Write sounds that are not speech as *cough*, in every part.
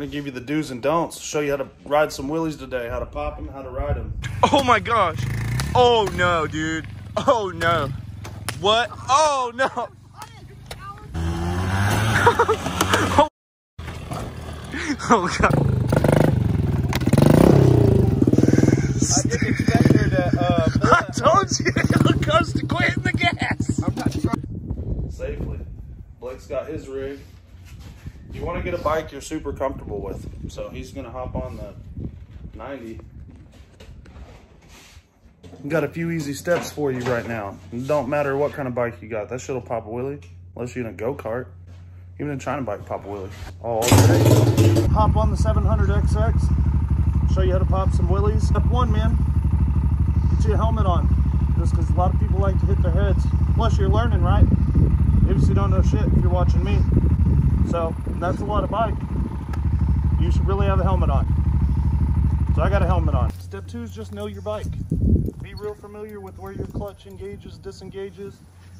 We're gonna give you the do's and don'ts. Show you how to ride some wheelies today, how to pop them, how to ride them. *laughs* Oh my gosh. Oh no, dude. Oh no. What? Oh no. *laughs* oh god. I didn't expect her to, uh, *laughs* I told you it comes to quitting the gas. I'm not trying. Safely. Blake's got his rig. You want to get a bike you're super comfortable with. So he's gonna hop on the 90. Got a few easy steps for you right now. Don't matter what kind of bike you got. That shit'll pop a wheelie. Unless you're in a go-kart. Even a China bike pop a wheelie. All day. Hop on the 700XX. Show you how to pop some wheelies. Step one, man. Get you a helmet on. Just because a lot of people like to hit their heads. Plus you're learning, right? Maybe you don't know shit if you're watching me. So that's a lot of bike. You should really have a helmet on. So I got a helmet on. Step two is just know your bike. Be real familiar with where your clutch engages, disengages,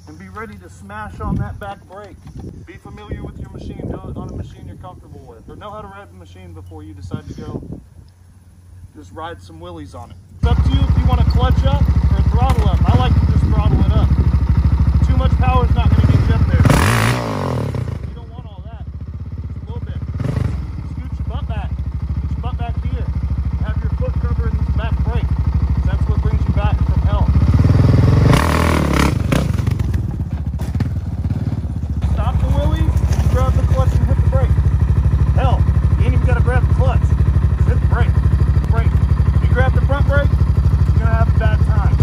and be ready to smash on that back brake. Be familiar with your machine. Do it on a machine you're comfortable with. Or know how to ride the machine before you decide to go just ride some wheelies on it. It's up to you if you want to clutch up or throttle up. I like to just throttle it up. Too much power is not going to get you up there. You don't want all that. Just a little bit. Scoot your butt back. Scoot your butt back here. Have your foot covering this back brake. 'cause That's what brings you back from hell. Stop the wheelie, grab the clutch and hit the brake. Hell, you ain't even gotta grab the clutch. Just hit the brake. Brake. If you grab the front brake, you're gonna have a bad time.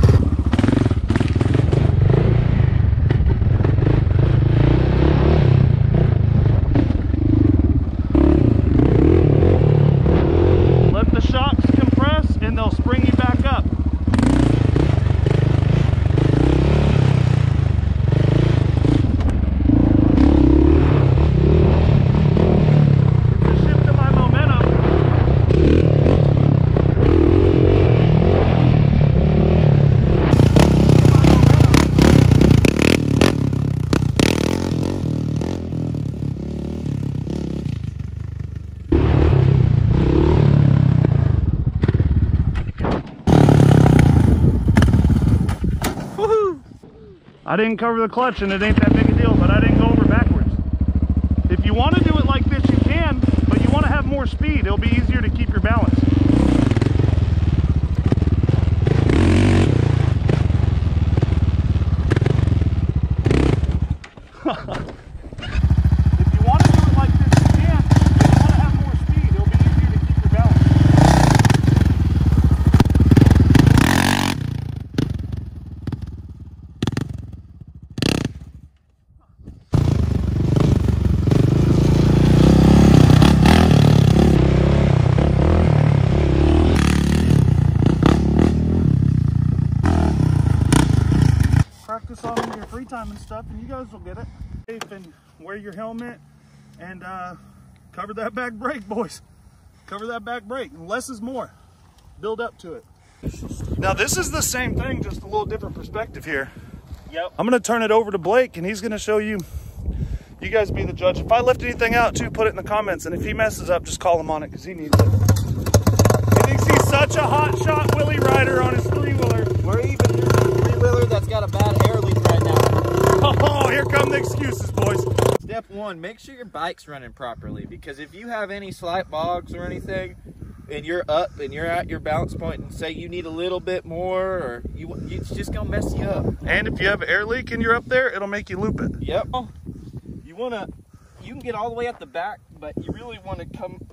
Let the shocks compress and they'll spring you back up. It's a shift in my momentum. Woohoo! I didn't cover the clutch and it ain't that big a deal, but I didn't go over backwards. If you want to do it like this, you can, but you want to have more speed. It'll be easier to keep your balance. if you want to do it like this, you can. If you want to have more speed, it'll be easier to keep your balance. practice on in your free time and stuff, and you guys will get it. Safe and wear your helmet and uh, cover that back brake, boys. Cover that back brake. Less is more. Build up to it. Now this is the same thing, just a little different perspective here. Yep. I'm gonna turn it over to Blake, and he's gonna show you. You guys be the judge. If I left anything out, too, put it in the comments. And if he messes up, just call him on it because he needs it. He thinks he's such a hot shot wheelie rider on his three wheeler. We're even three-wheeler that's got a bad air leak. Oh, here come the excuses, boys. Step one, make sure your bike's running properly because if you have any slight bogs or anything and you're up and you're at your balance point and say you need a little bit more or you, it's just gonna mess you up. And if you have an air leak and you're up there, it'll make you loop it. Yep. You wanna, you can get all the way at the back, but you really wanna come,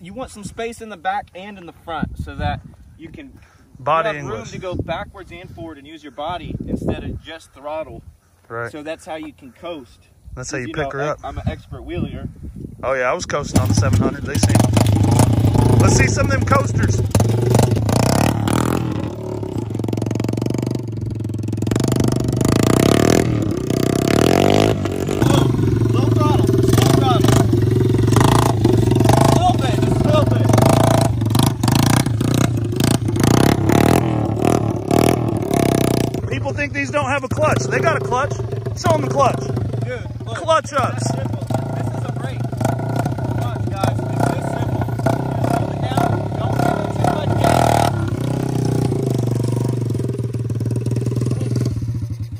you want some space in the back and in the front so that you can Body you have room to go backwards and forward and use your body instead of just throttle. Right. So that's how you can coast. That's how you, You pick know, her up. I'm an expert wheelier. Oh yeah, I was coasting on the 700. They see. Let's see some of them coasters. don't have a clutch. They got a clutch. Show them the clutch. Dude, look, clutch ups. This is a brake. Clutch, guys.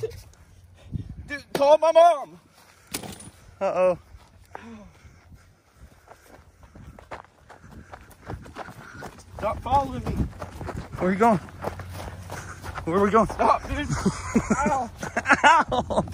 *laughs* Dude, call my mom. Uh-oh. Stop following me. Where are you going? Where are we going? Stop, dude. *laughs* Ow. Ow.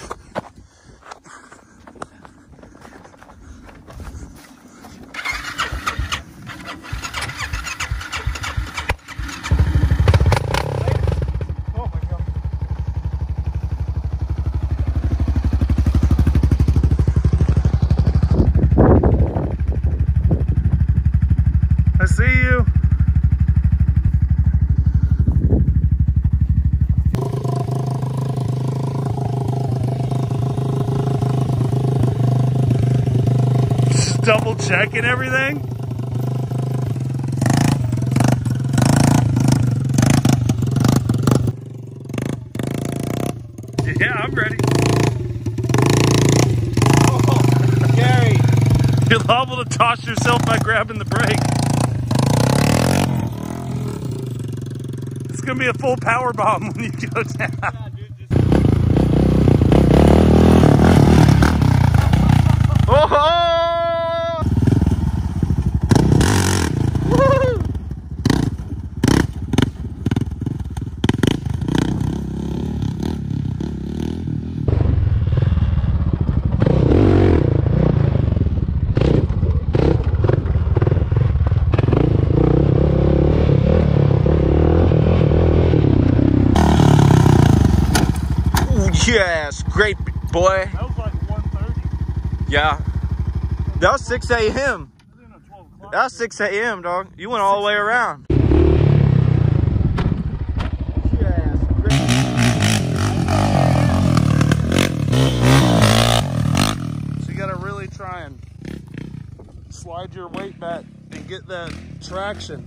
double check and everything? Yeah, I'm ready. Oh, *laughs* Gary. You're liable to toss yourself by grabbing the brake. It's gonna be a full power bomb when you go down. *laughs* Oh! oh cute ass great boy. That was like 1.30. Yeah. That was 6 a.m. That was 6 a.m., dog. You went all the way around. So you gotta really try and slide your weight back and get that traction.